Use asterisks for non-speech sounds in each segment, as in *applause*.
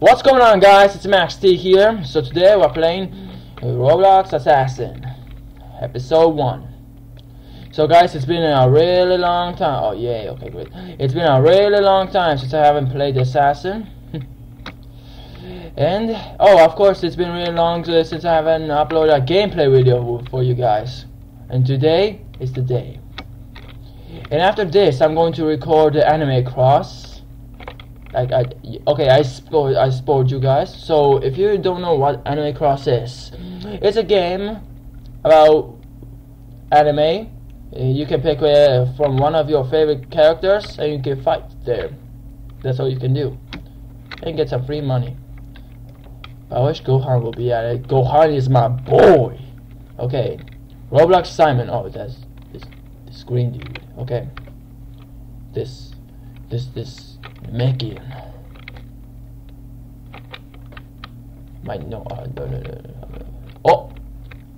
What's going on guys, it's Max T here. So today we're playing Roblox Assassin, episode 1. So guys, it's been a really long time, oh yeah, okay great. It's been a really long time since I haven't played Assassin. *laughs* and, oh of course it's been really long since I haven't uploaded a gameplay video for you guys. And today is the day. And after this, I'm going to record the Anime Cross. Like I, okay, I spoiled, I spoiled you guys. So if you don't know what Anime Cross is, it's a game about anime. You can pick uh, from one of your favorite characters, and you can fight there. That's all you can do, and get some free money. I wish Gohan will be at it. Gohan is my boy. Okay, Roblox Simon. Oh, that's this this green dude. Okay. This, this, this Megan. Might no, uh, no, no, no, no. Oh,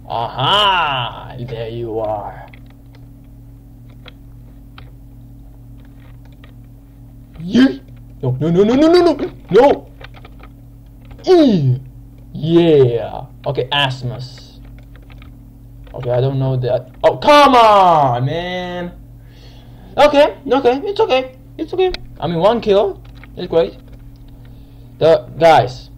aha! There you are. Yeah. No, no, no, no, no, no, no, no. E. Yeah. Okay, Asmus. Okay, I don't know that. Oh, come on, man. Okay, okay, it's okay, it's okay. I mean, one kill is great. The guys,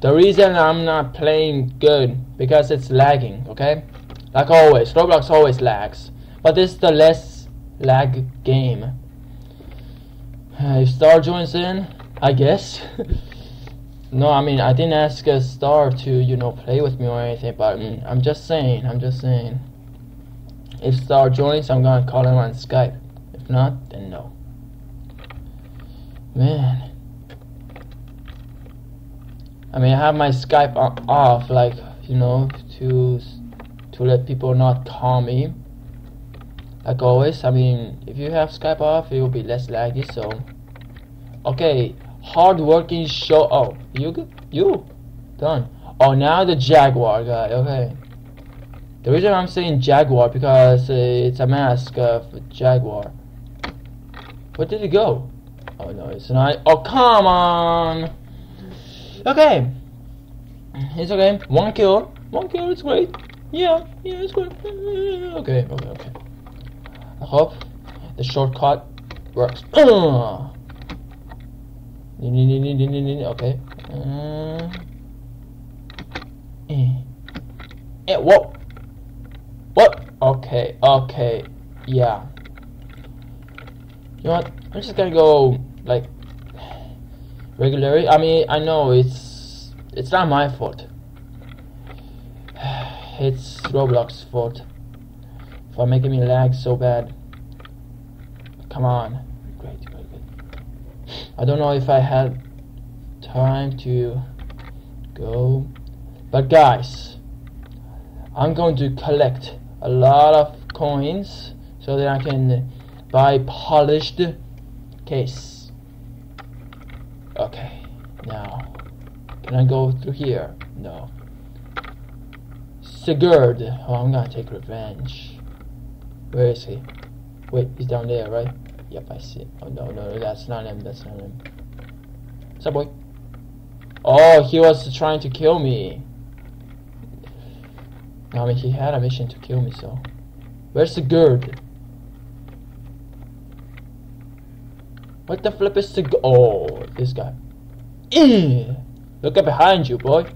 the reason I'm not playing good because it's lagging. Okay, like always, Roblox always lags, but this is the less lag game. *sighs* If Star joins in, I guess. *laughs* no, I mean I didn't ask a Star to you know play with me or anything, but mm, I'm just saying, I'm just saying. If Star joins, I'm gonna call him on Skype. If not, then no. Man. I mean, I have my Skype off, like, you know, to to let people not call me. Like always, I mean, if you have Skype off, it will be less laggy, so... Okay, hard-working show... Oh, you good? You? Done. Oh, now the Jaguar guy, okay. The reason I'm saying Jaguar, because uh, it's a mask of Jaguar. Where did it go? Oh no, it's not. Oh come on. Okay. It's okay. One kill. One kill. It's great. Yeah. Yeah. It's great. Okay. Okay. Okay. I hope the shortcut works. *clears throat* okay. Uh, eh. Eh, whoa. What? Okay. Okay. Yeah. You know what? I'm just gonna go like regularly. I mean, I know it's it's not my fault. *sighs* It's Roblox's fault for making me lag so bad. Come on. Great, great, great. I don't know if I had time to go, but guys, I'm going to collect a lot of coins so that I can buy polished case. Okay, now, can I go through here? No. Sigurd. Oh, I'm gonna take revenge. Where is he? Wait, he's down there, right? Yep, I see. Oh, no, no, that's not him, that's not him. Boy? Oh, he was trying to kill me. I mean, he had a mission to kill me, so. Where's Sigurd? What the flip is to go? Oh, this guy. Mm. Look at behind you, boy.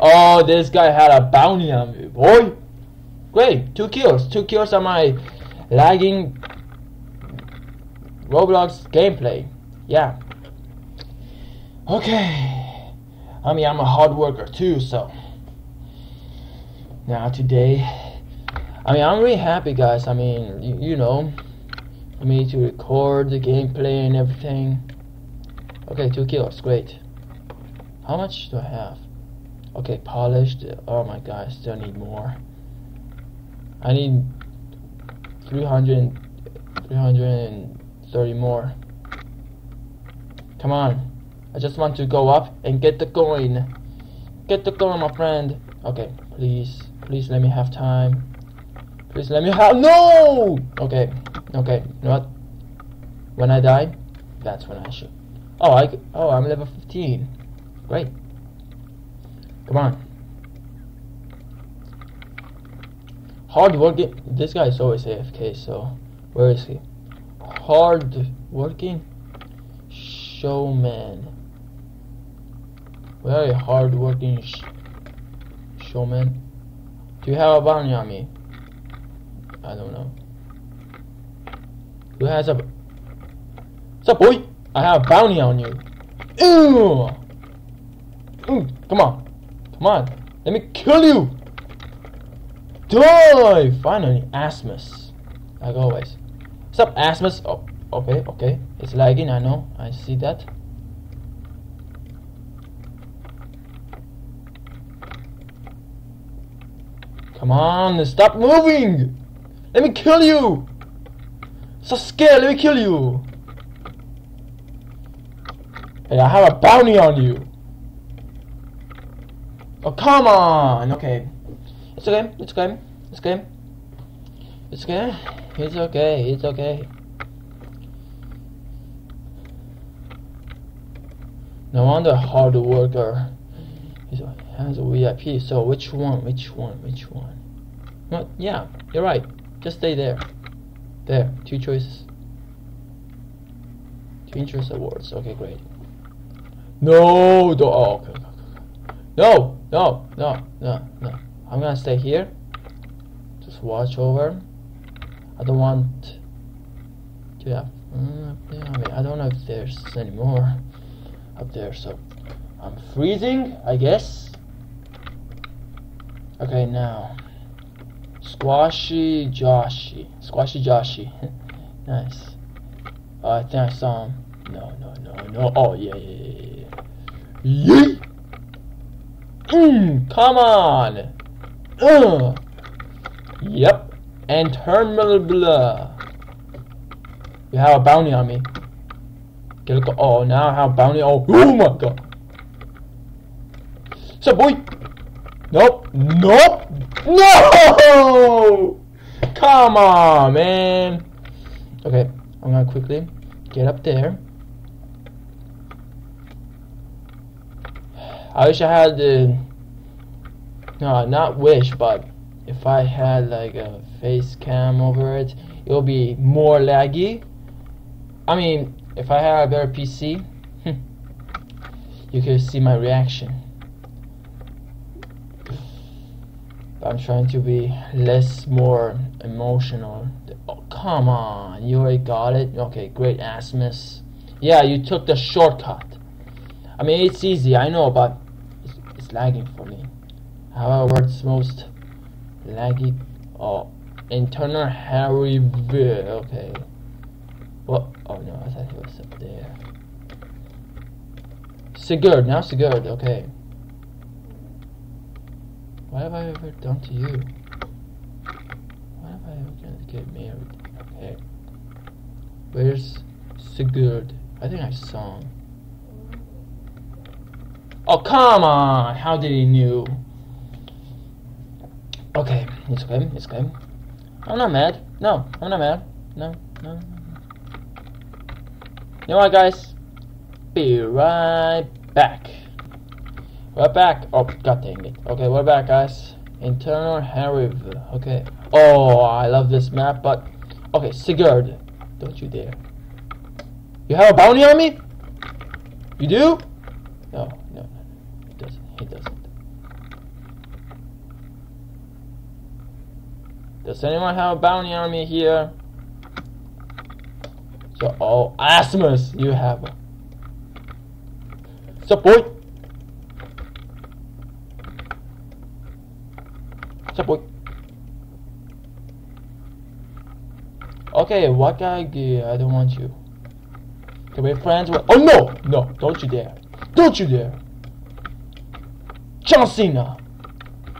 Oh, this guy had a bounty on me, boy. Great, two kills. Two kills on my lagging Roblox gameplay. Yeah. Okay. I mean, I'm a hard worker too, so. Now, today. I mean, I'm really happy, guys. I mean, you, you know me to record the gameplay and everything. Okay, two kills, great. How much do I have? Okay, polished. Oh my god, I still need more. I need 300, 330 more. Come on. I just want to go up and get the coin. Get the coin, my friend. Okay, please. Please let me have time. Please let me have- No! Okay, Okay, you know what? When I die, that's when I shoot. Oh, I. Oh, I'm level 15. Great. Come on. Hard working. This guy is always AFK. So, where is he? Hard working showman. Very hard working sh showman. Do you have a bounty on me? I don't know. Who has a... What's up, boy? I have a bounty on you. Ooh! Ooh, come on. Come on. Let me kill you! Die! Finally, Asmus. Like always. What's up, Asmus? Oh, okay, okay. It's lagging, I know. I see that. Come on, stop moving! Let me kill you! So scared, let me kill you! Hey, I have a bounty on you! Oh, come on! Okay. It's okay, it's okay, it's okay. It's okay, it's okay, it's okay. No wonder hard worker. He's has a VIP. So which one? Which one? Which one? Well, yeah, you're right. Just stay there. There, two choices. Two interest awards. Okay, great. No, do oh, okay. No, no, no, no, no. I'm gonna stay here. Just watch over. I don't want to have. Uh, yeah, I mean, I don't know if there's any more up there. So I'm freezing, I guess. Okay, now. Squashy Joshy. Squashy Joshy. *laughs* nice. Uh, I think I saw him. No, no, no, no. Oh, yeah, yeah, yeah. Yeet! Mmm, come on! Uh. Yep. And terminal blah. You have a bounty on me. Get a go. oh, now I have bounty. Oh, oh my god. So, boy. Nope. Nope. No! Come on, man. Okay, I'm gonna quickly get up there. I wish I had the. No, not wish, but if I had like a face cam over it, it would be more laggy. I mean, if I had a better PC, hmm, you could see my reaction. I'm trying to be less more emotional. Oh, come on, you already got it? Okay, great, Asmus. Yeah, you took the shortcut. I mean, it's easy, I know, but it's, it's lagging for me. However, it's most laggy. Oh, internal Harryville. Okay. What? Oh no, I thought he was up there. Sigurd, now Sigurd, okay. What have I ever done to you? What have I ever done to get married? Okay. Where's Sigurd? I think I saw him. Oh, come on! How did he knew? Okay, it's okay, it's okay. I'm not mad. No, I'm not mad. No, no, no. You know what, guys? Be right back. We're back. Oh, god dang it. Okay, we're back, guys. Internal Harryville. Okay. Oh, I love this map, but... Okay, Sigurd. Don't you dare. You have a bounty on me? You do? No, no, no. He doesn't. He doesn't. Does anyone have a bounty on me here? So, oh, Asmus, you have a... What's up, boy? What's up, boy? Okay, what guy? I don't want you. Can we friends with? Oh no, no! Don't you dare! Don't you dare! John Cena.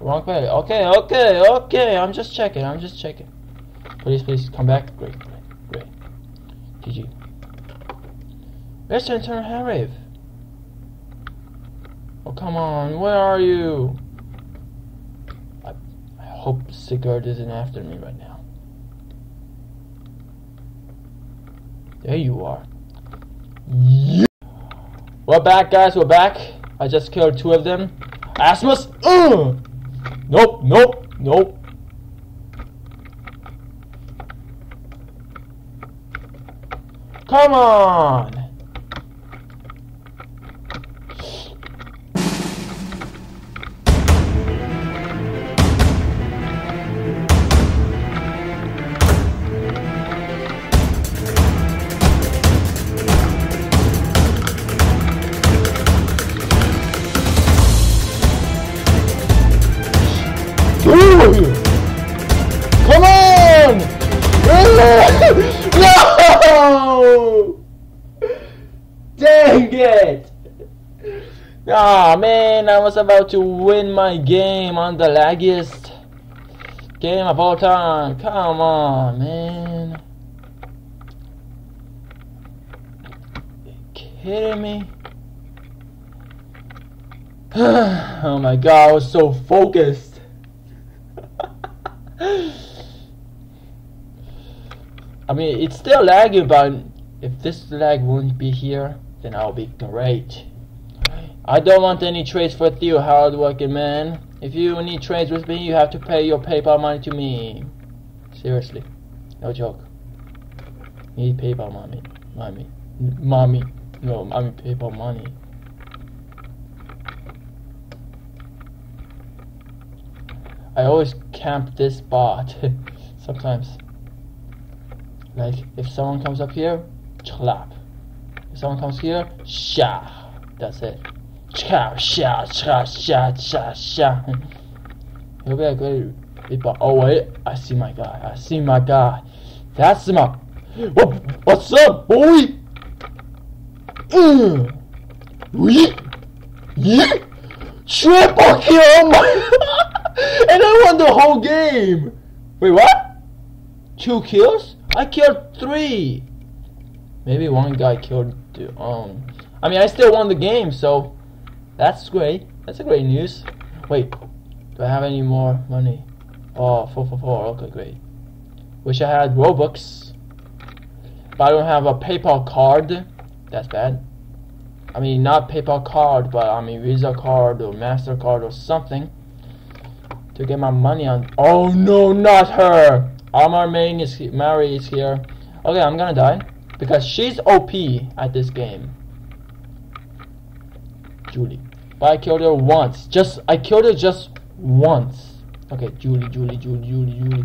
Wrong way. Okay, okay, okay. I'm just checking. I'm just checking. Please, please come back. Great, great, great. GG. Where's the internal? Oh come on, where are you? I, I hope Sigurd isn't after me right now. There you are. Yeah. We're back, guys. We're back. I just killed two of them. Asmus. Uh! Nope. Nope. Nope. Come on. Ah man, I was about to win my game on the laggiest game of all time. Come on, man. Kidding me? *sighs* oh my god, I was so focused. *laughs* I mean, it's still lagging, but if this lag won't be here, then I'll be great. I don't want any trades with you, hardworking man. If you need trades with me, you have to pay your PayPal money to me. Seriously, no joke. Need PayPal money, mommy, mommy. No, mean PayPal money. I always camp this spot *laughs* sometimes. Like if someone comes up here, clap. Someone comes here, sha. That's it. Cha sha cha sha cha sha. He'll be a people. Oh wait, I see my guy. I see my guy. That's my. What? What's up, boy? Mm. We. Yeah. Triple kill my. and I won the whole game. Wait, what? Two kills? I killed three. Maybe one guy killed Um, I mean, I still won the game, so that's great. That's a great news. Wait, do I have any more money? Oh, four, four, four. Okay, great. Wish I had Robux, but I don't have a PayPal card. That's bad. I mean, not PayPal card, but I mean Visa card or Mastercard or something to get my money on. Oh no, not her! Amar Main is Mary is here. Okay, I'm gonna die because she's OP at this game. Julie, but I killed her once. Just I killed her just once. Okay, Julie, Julie, Julie, Julie, Julie.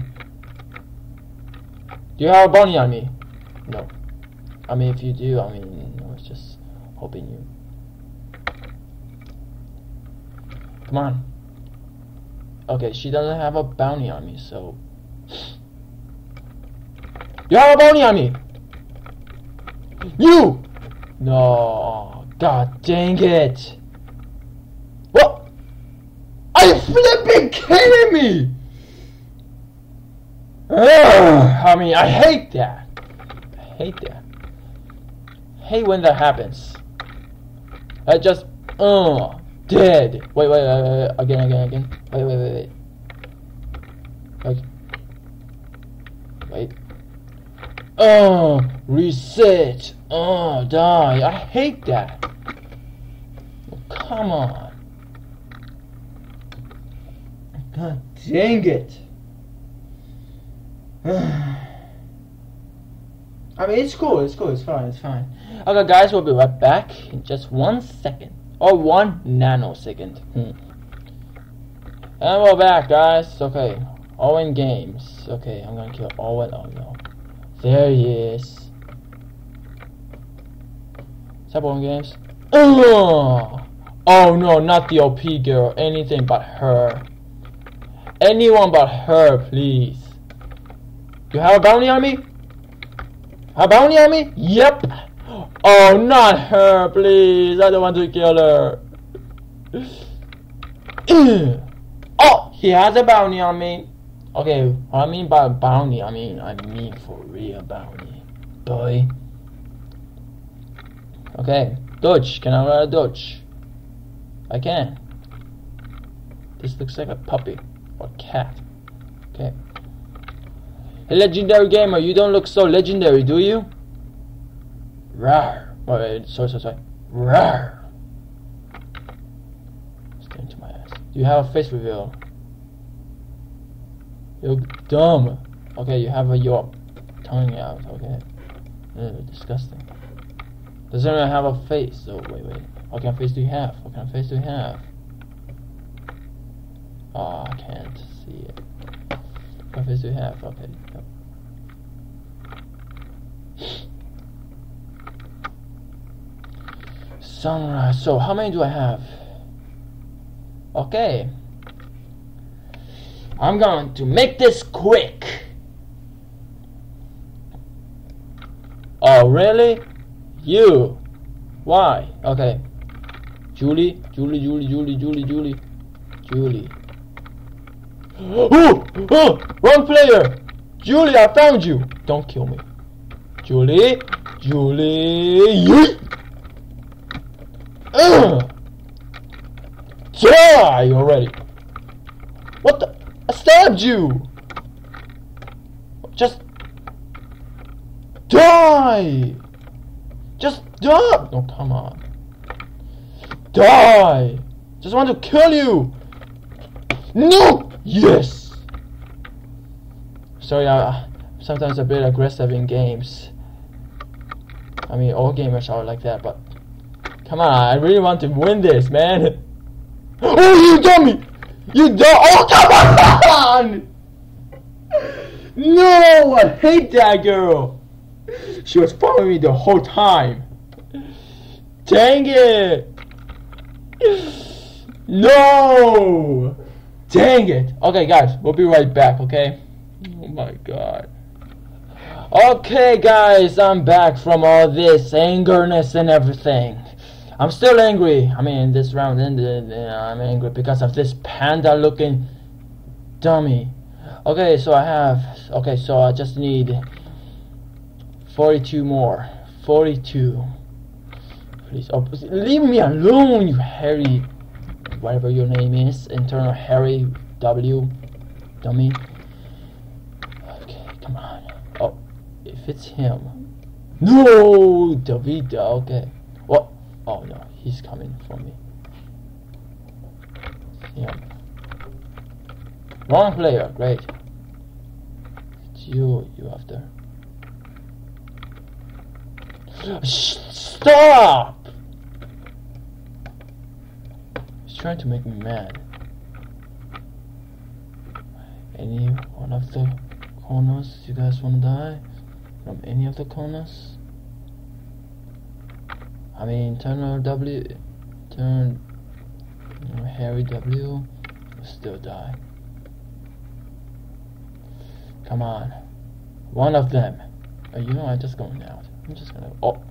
Do you have a bunny on me? No. I mean, if you do, I mean, I was just hoping you. Come on. Okay, she doesn't have a bounty on me, so... You have a bounty on me! You! No, god dang it! What? Are you flipping kidding me? Ugh, I mean, I hate that. I hate that. I hate when that happens. I just, uh, oh, dead. Wait, wait, wait, wait, again, again, again. Wait, wait, wait, wait. Okay. Wait. Oh, reset. Oh, die. I hate that. Oh, come on. God dang it. *sighs* I mean, it's cool, it's cool, it's fine, it's fine. Okay, guys, we'll be right back in just one second. Or one nanosecond. Hmm. And we're back, guys. Okay. Owen Games. Okay, I'm gonna kill Owen. Oh no. There he is. Up, Owen Games? Oh! oh no, not the OP girl. Anything but her. Anyone but her, please. You have a bounty on me? A bounty on me? Yep. Oh, not her, please. I don't want to kill her. *clears throat* oh, he has a bounty on me. Okay, what I mean by bounty, I mean, I mean for real bounty. Boy. Okay, Dutch. Can I ride a Dodge? I can. This looks like a puppy or cat. Okay. Hey, legendary gamer, you don't look so legendary, do you? Rawr. Oh, wait, sorry, sorry, sorry. Rawr. Stay into my ass. Do you have a face reveal? You're dumb. Okay, you have a your tongue out. Okay. Disgusting. Doesn't even have a face. Oh wait, wait. What kind of face do you have? What kind of face do you have? Oh, I can't see it. What kind of face do you have? Okay. Yep. Sunrise. So, how many do I have? Okay. I'm going to make this quick. Oh, really? You? Why? Okay. Julie, Julie, Julie, Julie, Julie, Julie, Julie. Oh! Oh! Wrong player! Julie, I found you! Don't kill me. Julie, Julie! Ugh! Die already! What the? I stabbed you! Just die! Just die! No, come on. Die! Just want to kill you! No! Yes! Sorry, I, sometimes a bit aggressive in games. I mean, all gamers are like that, but come on, I really want to win this, man. *laughs* Oh, you dummy! You dumb! Oh, come on! No, I hate that girl. She was following me the whole time. Dang it! No! Dang it! Okay, guys, we'll be right back, okay? Oh my god. Okay, guys, I'm back from all this angerness and everything. I'm still angry. I mean, this round ended, and uh, I'm angry because of this panda-looking dummy. Okay, so I have. Okay, so I just need 42 more. 42. Please, oh, leave me alone, you Harry. Whatever your name is, internal Harry W. Dummy. Okay, come on. Oh, if it's him. No, Davida. Okay. What? Oh no, he's coming for me. Yeah. Wrong player. Great. It's you. You after. Stop! He's trying to make me mad. Any one of the corners you guys wanna die? From any of the corners? I mean, Turner W, turn Harry W, still die. Come on, one of them. Oh, you know, I'm just going out. I'm just gonna. Oh,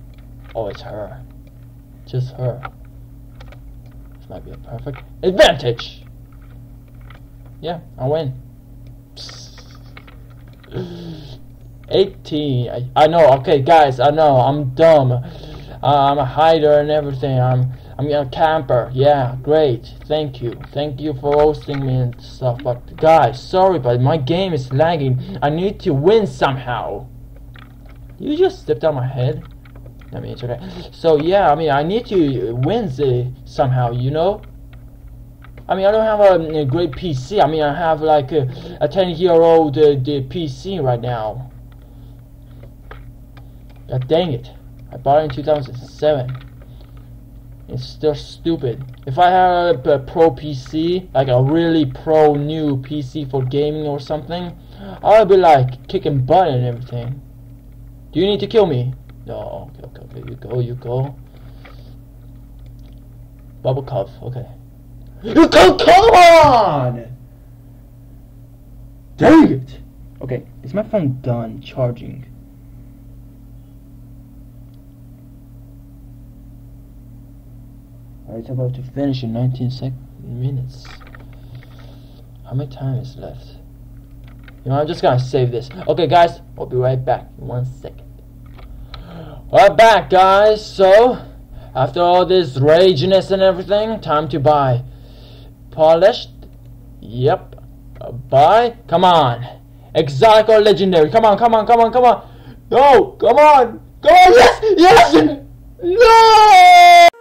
oh, it's her. Just her. This might be a perfect advantage. Yeah, I win. *sighs* 18. I, I know. Okay, guys, I know. I'm dumb. Uh, I'm a hider and everything. I'm I'm a camper. Yeah, great. Thank you. Thank you for hosting me and stuff. But guys, sorry, but my game is lagging. I need to win somehow. You just stepped on my head. I mean, it's okay. So yeah, I mean, I need to win the, somehow. You know. I mean, I don't have a, a great PC. I mean, I have like a, a 10 year old uh, PC right now. God dang it. I bought it in 2007. It's still stupid. If I had a, a pro PC, like a really pro new PC for gaming or something, I would be like kicking butt and everything. Do you need to kill me? No, okay, okay, okay, you go, you go. Bubble cuff, okay. You come, come on! Dang it! Okay, is my phone done charging? It's about to finish in 19 sec minutes. How many time is left? You know, I'm just gonna save this. Okay, guys, I'll be right back in one second. We're back, guys. So, after all this raginess and everything, time to buy polished. Yep. Buy. Come on. Exotic or legendary. Come on, come on, come on, come on. No, come on. Come on. Yes, yes. No.